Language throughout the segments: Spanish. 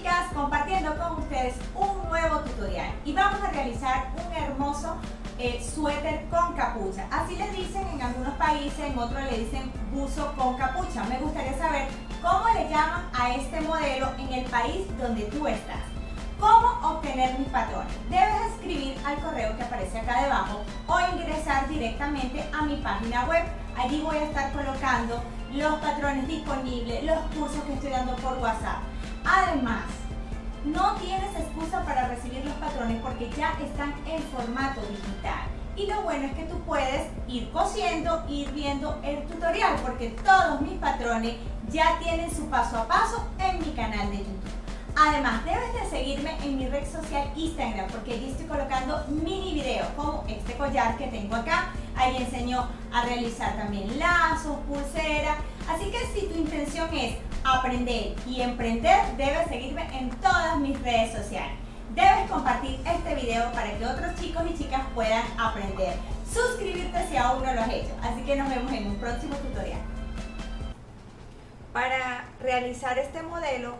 chicas, compartiendo con ustedes un nuevo tutorial y vamos a realizar un hermoso eh, suéter con capucha. Así le dicen en algunos países, en otros le dicen buzo con capucha. Me gustaría saber cómo le llaman a este modelo en el país donde tú estás. ¿Cómo obtener mis patrones? Debes escribir al correo que aparece acá debajo o ingresar directamente a mi página web. Allí voy a estar colocando los patrones disponibles, los cursos que estoy dando por WhatsApp. Además, no tienes excusa para recibir los patrones porque ya están en formato digital. Y lo bueno es que tú puedes ir cosiendo, ir viendo el tutorial porque todos mis patrones ya tienen su paso a paso en mi canal de YouTube. Además, debes de seguirme en mi red social Instagram porque allí estoy colocando mini videos como este collar que tengo acá. Ahí enseño a realizar también lazos. Así que si tu intención es aprender y emprender, debes seguirme en todas mis redes sociales. Debes compartir este video para que otros chicos y chicas puedan aprender. Suscribirte si aún no lo has hecho. Así que nos vemos en un próximo tutorial. Para realizar este modelo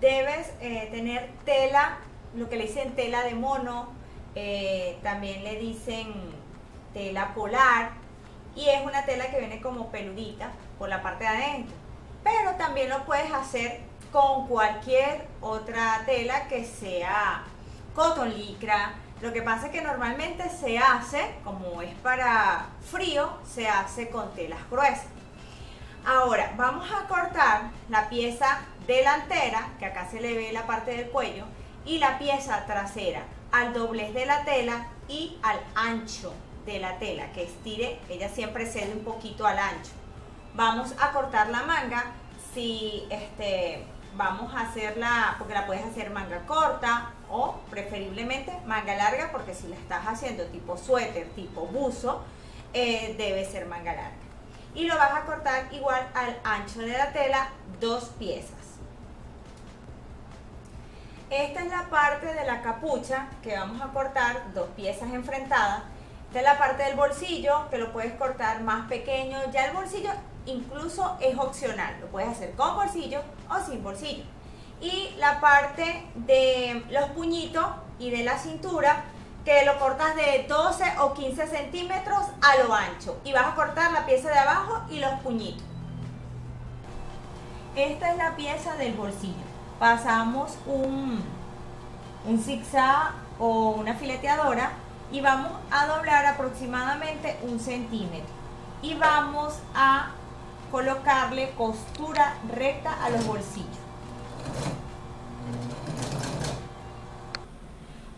debes eh, tener tela, lo que le dicen tela de mono, eh, también le dicen tela polar y es una tela que viene como peludita por la parte de adentro. Pero también lo puedes hacer con cualquier otra tela que sea cotton licra. Lo que pasa es que normalmente se hace, como es para frío, se hace con telas gruesas. Ahora, vamos a cortar la pieza delantera, que acá se le ve la parte del cuello, y la pieza trasera al doblez de la tela y al ancho de la tela, que estire, ella siempre cede un poquito al ancho. Vamos a cortar la manga, si este, vamos a hacerla, porque la puedes hacer manga corta o preferiblemente manga larga, porque si la estás haciendo tipo suéter, tipo buzo, eh, debe ser manga larga y lo vas a cortar igual al ancho de la tela, dos piezas. Esta es la parte de la capucha que vamos a cortar, dos piezas enfrentadas. Esta es la parte del bolsillo que lo puedes cortar más pequeño. Ya el bolsillo incluso es opcional, lo puedes hacer con bolsillo o sin bolsillo. Y la parte de los puñitos y de la cintura que lo cortas de 12 o 15 centímetros a lo ancho y vas a cortar la pieza de abajo y los puñitos. Esta es la pieza del bolsillo. Pasamos un, un zigzag o una fileteadora y vamos a doblar aproximadamente un centímetro y vamos a colocarle costura recta a los bolsillos.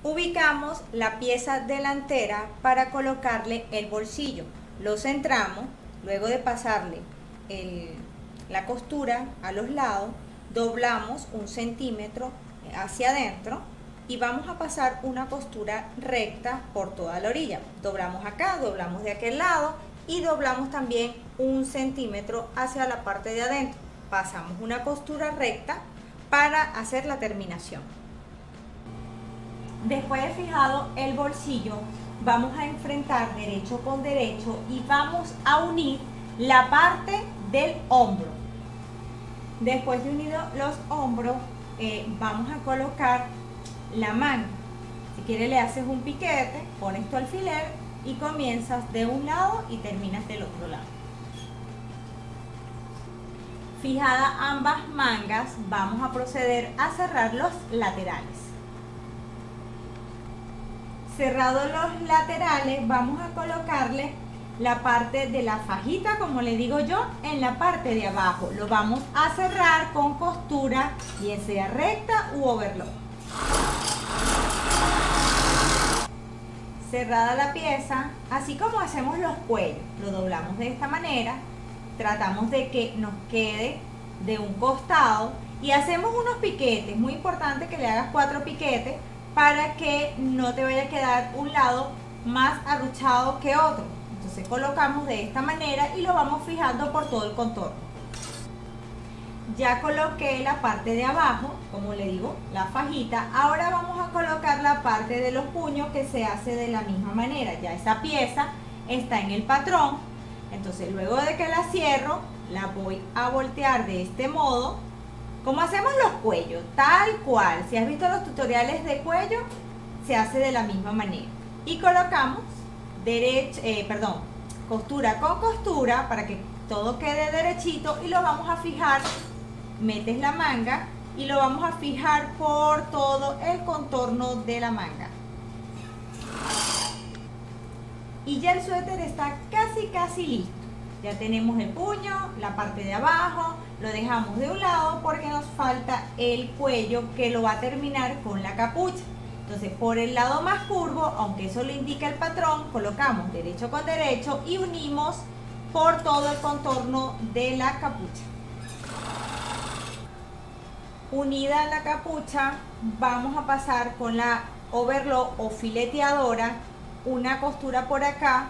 Ubicamos la pieza delantera para colocarle el bolsillo. Lo centramos, luego de pasarle la costura a los lados, doblamos un centímetro hacia adentro y vamos a pasar una costura recta por toda la orilla. Doblamos acá, doblamos de aquel lado y doblamos también un centímetro hacia la parte de adentro. Pasamos una costura recta para hacer la terminación. Después de fijado el bolsillo, vamos a enfrentar derecho con derecho y vamos a unir la parte del hombro. Después de unido los hombros, eh, vamos a colocar la mano. Si quieres le haces un piquete, pones tu alfiler y comienzas de un lado y terminas del otro lado. Fijada ambas mangas, vamos a proceder a cerrar los laterales. Cerrado los laterales, vamos a colocarle la parte de la fajita, como le digo yo, en la parte de abajo. Lo vamos a cerrar con costura, bien sea recta u overlock. Cerrada la pieza, así como hacemos los cuellos, lo doblamos de esta manera, tratamos de que nos quede de un costado y hacemos unos piquetes, muy importante que le hagas cuatro piquetes para que no te vaya a quedar un lado más arruchado que otro. Entonces colocamos de esta manera y lo vamos fijando por todo el contorno. Ya coloqué la parte de abajo, como le digo, la fajita. Ahora vamos a colocar la parte de los puños que se hace de la misma manera. Ya esa pieza está en el patrón. Entonces luego de que la cierro, la voy a voltear de este modo Como hacemos los cuellos, tal cual, si has visto los tutoriales de cuello, se hace de la misma manera. Y colocamos derecho, eh, perdón, costura con costura para que todo quede derechito y lo vamos a fijar, metes la manga y lo vamos a fijar por todo el contorno de la manga. Y ya el suéter está casi casi listo. Ya tenemos el puño, la parte de abajo, lo dejamos de un lado porque nos falta el cuello que lo va a terminar con la capucha. Entonces por el lado más curvo, aunque eso lo indica el patrón, colocamos derecho con derecho y unimos por todo el contorno de la capucha. Unida la capucha, vamos a pasar con la overlock o fileteadora una costura por acá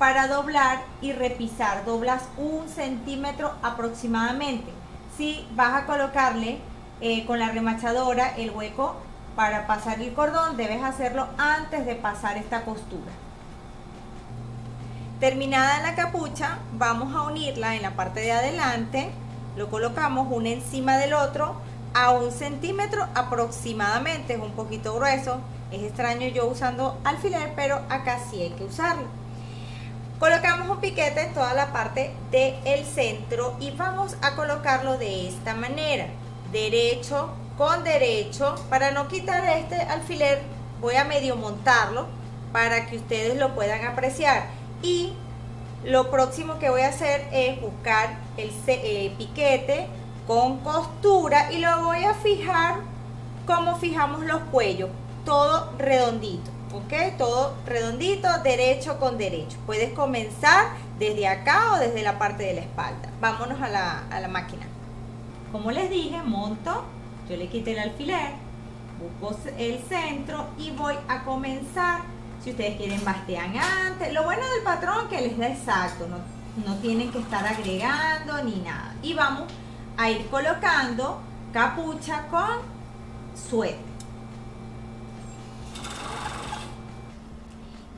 para doblar y repisar. Doblas un centímetro aproximadamente. Si vas a colocarle eh, con la remachadora el hueco para pasar el cordón, debes hacerlo antes de pasar esta costura. Terminada la capucha, vamos a unirla en la parte de adelante. Lo colocamos uno encima del otro a un centímetro aproximadamente. Es un poquito grueso. Es extraño yo usando alfiler, pero acá sí hay que usarlo. Colocamos un piquete en toda la parte del centro y vamos a colocarlo de esta manera. Derecho con derecho. Para no quitar este alfiler voy a medio montarlo para que ustedes lo puedan apreciar. Y lo próximo que voy a hacer es buscar el eh, piquete con costura y lo voy a fijar como fijamos los cuellos, todo redondito. ¿ok? Todo redondito, derecho con derecho. Puedes comenzar desde acá o desde la parte de la espalda. Vámonos a la, a la máquina. Como les dije, monto, yo le quité el alfiler, busco el centro y voy a comenzar. Si ustedes quieren bastean antes. Lo bueno del patrón que les da exacto, no, no tienen que estar agregando ni nada. Y vamos a ir colocando capucha con suéter.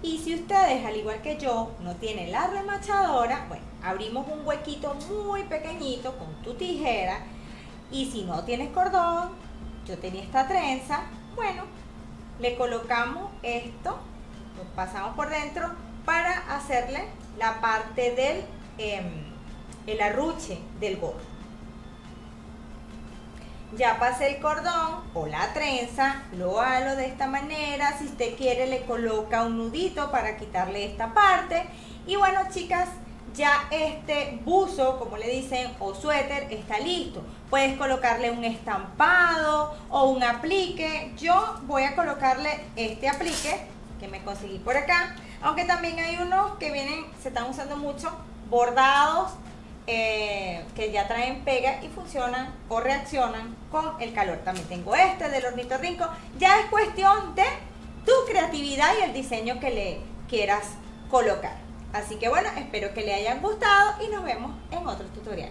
Y si ustedes, al igual que yo, no tienen la remachadora, bueno, abrimos un huequito muy pequeñito con tu tijera. Y si no tienes cordón, yo tenía esta trenza, bueno, le colocamos esto, lo pasamos por dentro para hacerle la parte del em, el arruche del gorro. Ya pasé el cordón o la trenza, lo halo de esta manera. Si usted quiere le coloca un nudito para quitarle esta parte. Y bueno chicas, ya este buzo, como le dicen, o suéter está listo. Puedes colocarle un estampado o un aplique. Yo voy a colocarle este aplique que me conseguí por acá. Aunque también hay unos que vienen, se están usando mucho, bordados eh, que ya traen pega y funcionan o reaccionan con el calor. También tengo este del ornitorrinco. Ya es cuestión de tu creatividad y el diseño que le quieras colocar. Así que bueno, espero que le hayan gustado y nos vemos en otro tutorial.